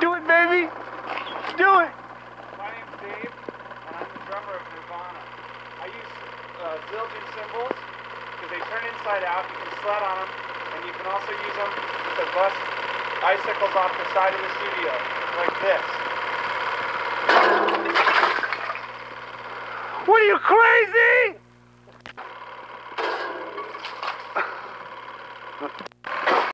Do it, baby. Do it. My name's Dave, and I'm the drummer of Nirvana. I use uh, Zildjian cymbals because they turn inside out. You can sled on them, and you can also use them to bust icicles off the side of the studio, like this. What are you crazy?